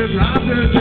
Robert, Robert.